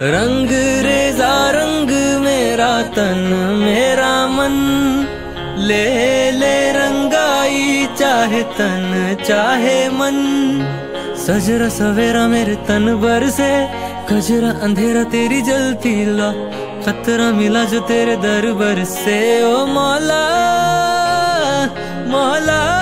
रंग रेजा रंग मेरा तन, मेरा मन। ले ले रंगाई चाहे तन, चाहे मन। सजरा सवेरा मेरे तन भर से कजरा अंधेरा तेरी जलती ला। खतरा मिला जो तेरे दरबार से। ओ मौला मौला।